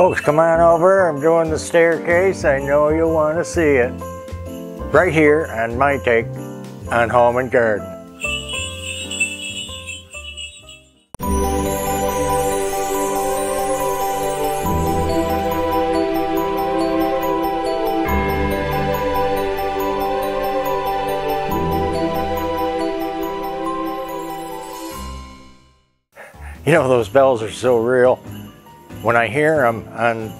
Folks, come on over. I'm doing the staircase. I know you'll want to see it. Right here on my take on Home and Garden. You know, those bells are so real. When I hear them on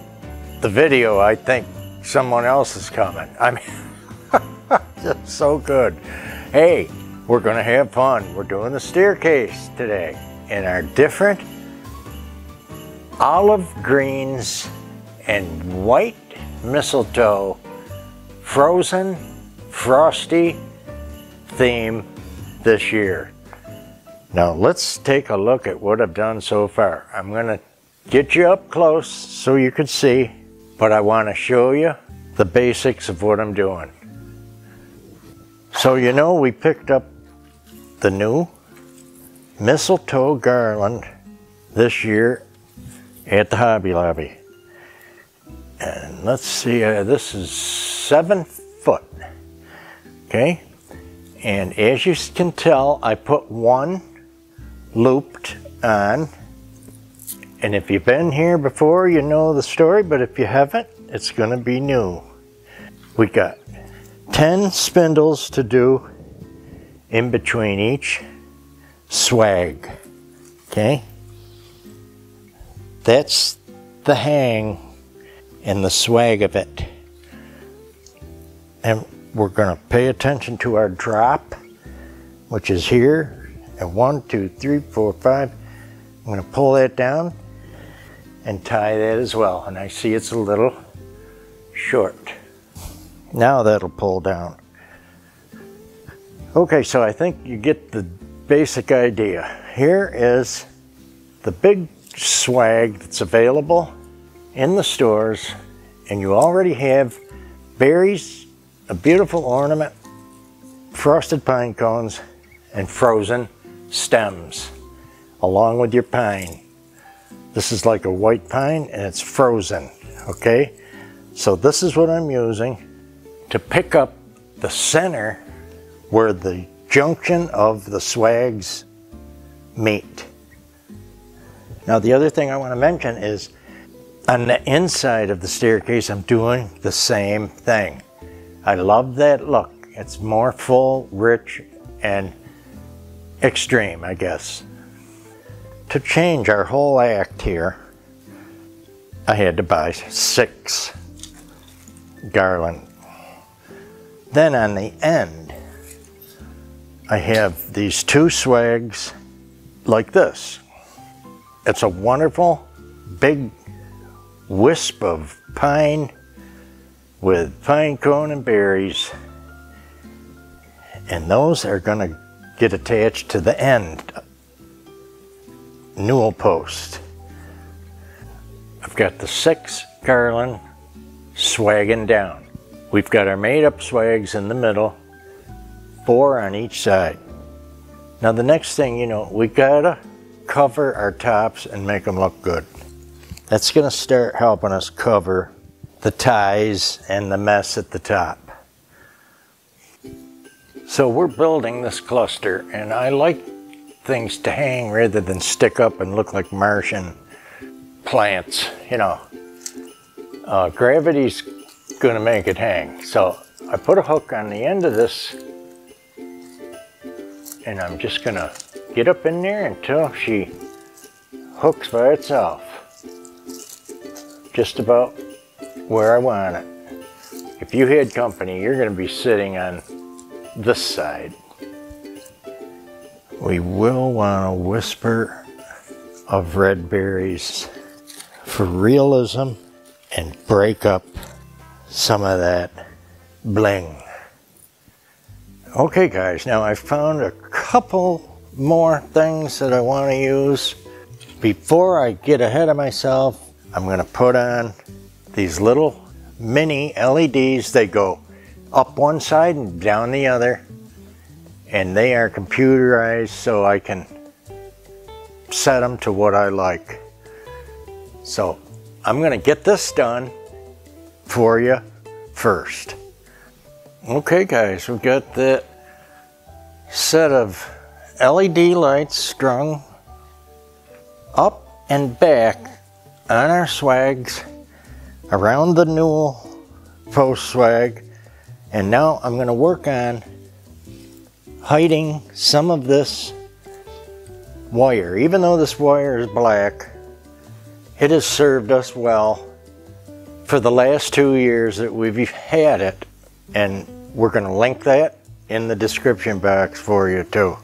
the video, I think someone else is coming. I mean, just so good. Hey, we're gonna have fun. We're doing the staircase today in our different olive greens and white mistletoe frozen frosty theme this year. Now let's take a look at what I've done so far. I'm gonna get you up close so you can see, but I wanna show you the basics of what I'm doing. So you know we picked up the new mistletoe garland this year at the Hobby Lobby. And let's see, uh, this is seven foot, okay? And as you can tell, I put one looped on. And if you've been here before, you know the story, but if you haven't, it's gonna be new. We got 10 spindles to do in between each swag, okay? That's the hang and the swag of it. And we're gonna pay attention to our drop, which is here, and one, two, three, four, five. I'm to pull that down and tie that as well. And I see it's a little short. Now that'll pull down. Okay, so I think you get the basic idea. Here is the big swag that's available in the stores and you already have berries, a beautiful ornament, frosted pine cones, and frozen stems along with your pine. This is like a white pine and it's frozen, okay? So this is what I'm using to pick up the center where the junction of the swags meet. Now the other thing I want to mention is on the inside of the staircase I'm doing the same thing. I love that look. It's more full, rich, and extreme, I guess. To change our whole act here, I had to buy six garland. Then on the end, I have these two swags like this. It's a wonderful big wisp of pine with pine cone and berries. And those are gonna get attached to the end newel post. I've got the six garland swagging down. We've got our made up swags in the middle, four on each side. Now the next thing, you know, we gotta cover our tops and make them look good. That's gonna start helping us cover the ties and the mess at the top. So we're building this cluster and I like things to hang rather than stick up and look like Martian plants, you know. Uh, gravity's gonna make it hang. So I put a hook on the end of this and I'm just gonna get up in there until she hooks by itself. Just about where I want it. If you had company, you're gonna be sitting on this side. We will want to whisper of red berries for realism and break up some of that bling. Okay guys, now I found a couple more things that I want to use. Before I get ahead of myself, I'm going to put on these little mini LEDs. They go up one side and down the other. And they are computerized so I can set them to what I like. So I'm gonna get this done for you first. Okay guys, we've got the set of LED lights strung up and back on our swags around the newel post swag and now I'm going to work on hiding some of this wire. Even though this wire is black it has served us well for the last two years that we've had it. And we're going to link that in the description box for you too.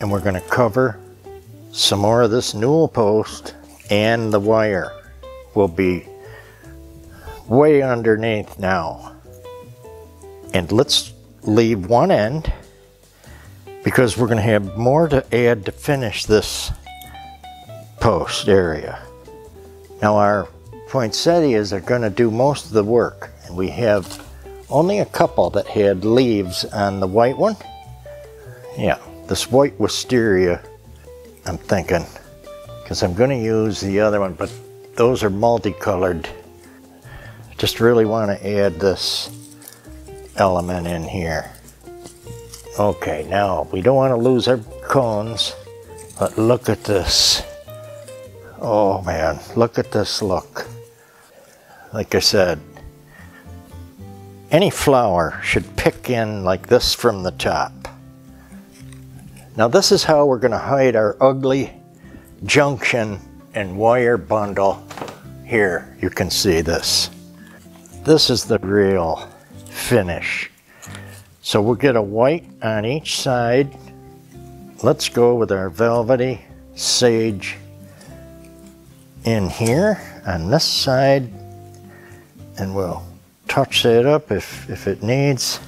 And we're going to cover some more of this newel post and the wire will be way underneath now. And let's leave one end because we're going to have more to add to finish this post area. Now our poinsettias are going to do most of the work and we have only a couple that had leaves on the white one. Yeah, this white wisteria I'm thinking because I'm going to use the other one but those are multicolored just really want to add this element in here okay now we don't want to lose our cones but look at this oh man look at this look like I said any flower should pick in like this from the top now this is how we're going to hide our ugly junction and wire bundle. Here, you can see this. This is the real finish. So we'll get a white on each side. Let's go with our velvety sage in here on this side and we'll touch that up if, if it needs.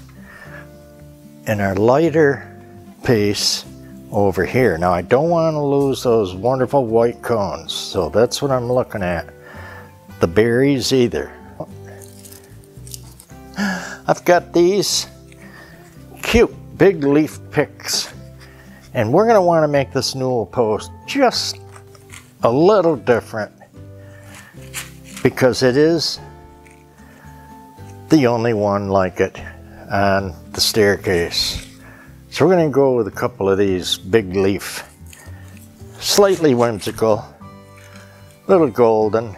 And our lighter piece over here. Now I don't want to lose those wonderful white cones, so that's what I'm looking at. The berries either. I've got these cute big leaf picks and we're going to want to make this newel post just a little different because it is the only one like it on the staircase. So we're going to go with a couple of these big leaf, slightly whimsical, little golden.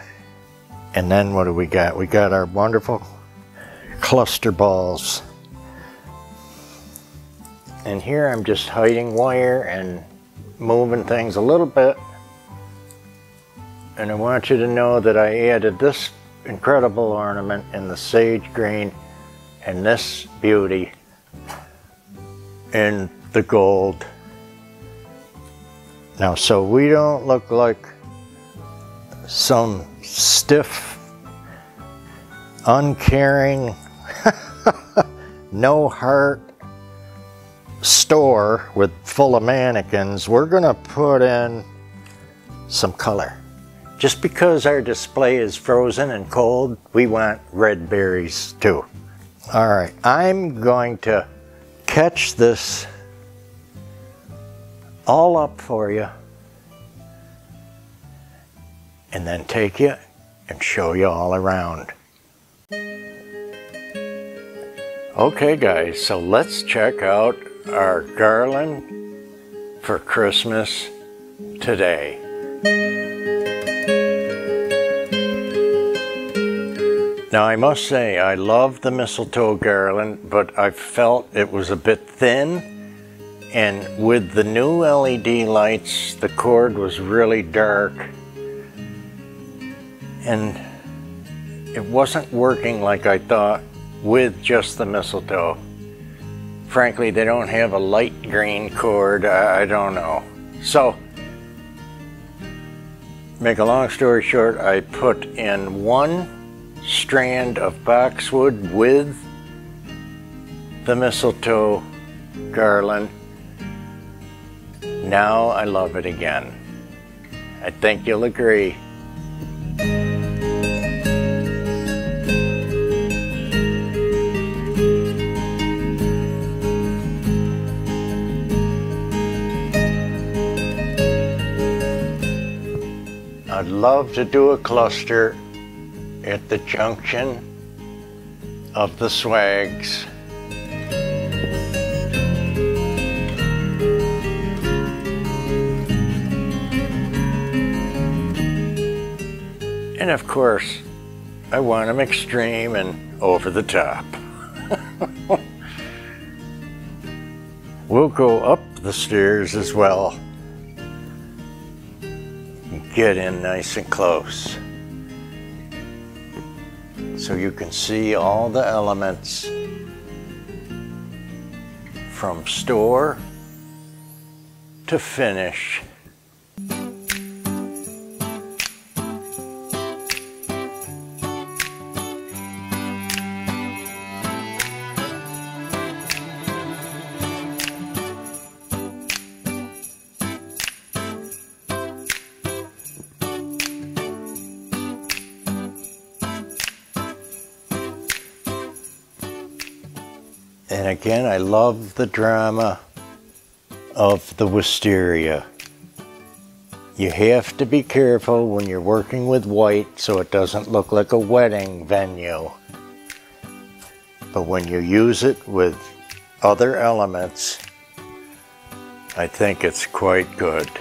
And then what do we got? We got our wonderful cluster balls. And here I'm just hiding wire and moving things a little bit. And I want you to know that I added this incredible ornament in the sage green and this beauty in the gold. Now, so we don't look like some stiff, uncaring, no heart store with full of mannequins. We're gonna put in some color. Just because our display is frozen and cold, we want red berries too. All right, I'm going to catch this all up for you and then take you and show you all around. Okay guys, so let's check out our garland for Christmas today. Now I must say, I love the mistletoe garland, but I felt it was a bit thin. And with the new LED lights, the cord was really dark. And it wasn't working like I thought with just the mistletoe. Frankly, they don't have a light green cord, I, I don't know. So, make a long story short, I put in one strand of boxwood with the mistletoe garland. Now I love it again. I think you'll agree. Love to do a cluster at the junction of the swags. And of course, I want them extreme and over the top. we'll go up the stairs as well. Get in nice and close. So you can see all the elements from store to finish. And again, I love the drama of the wisteria. You have to be careful when you're working with white so it doesn't look like a wedding venue. But when you use it with other elements, I think it's quite good.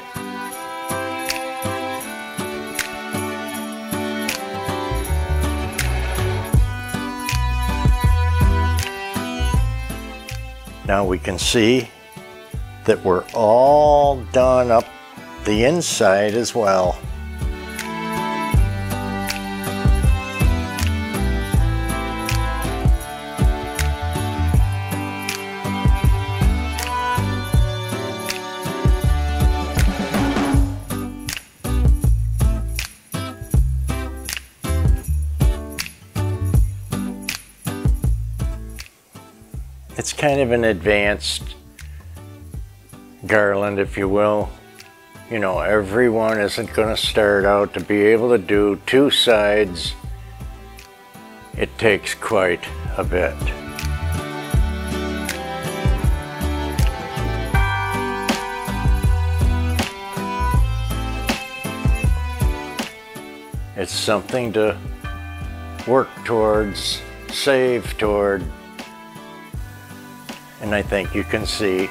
Now we can see that we're all done up the inside as well. It's kind of an advanced garland, if you will. You know, everyone isn't going to start out to be able to do two sides. It takes quite a bit. It's something to work towards, save toward, and I think you can see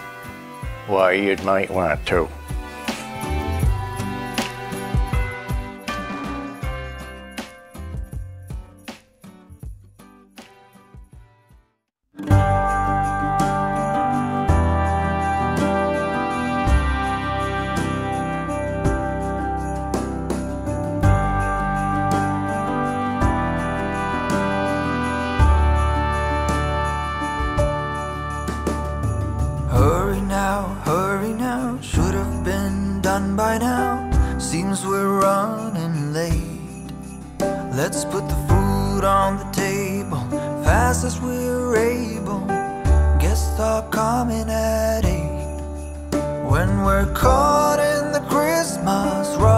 why you might want to. When we're caught in the Christmas rush,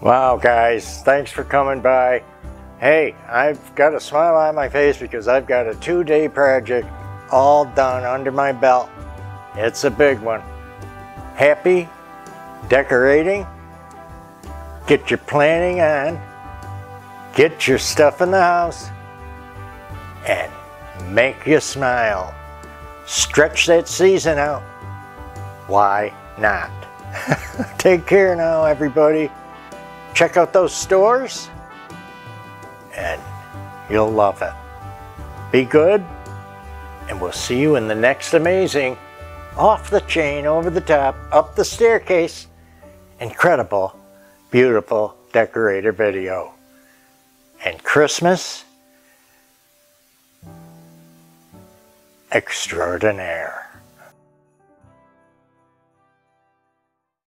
Wow, guys, thanks for coming by. Hey, I've got a smile on my face because I've got a two day project all done under my belt. It's a big one. Happy decorating? Get your planning on, get your stuff in the house, and make you smile. Stretch that season out. Why not? Take care now, everybody check out those stores and you'll love it. Be good, and we'll see you in the next amazing, off the chain, over the top, up the staircase, incredible, beautiful decorator video. And Christmas extraordinaire.